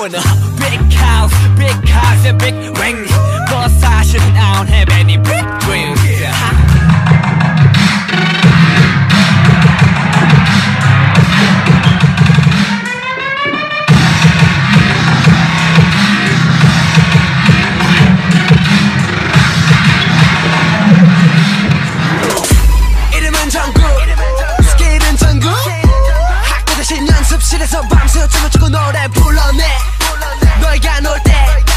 Big cows, big cars and big wings 춤을 추고 노래 불러내. 너희가 놀때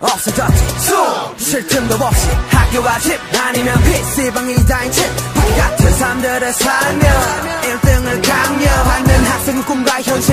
없어졌지. 숨쉴 틈도 없이 학교와 집 아니면 PC방 이 다인 집 같은 삶들을 살며 1등을 강요하는 학생은 꿈과 현실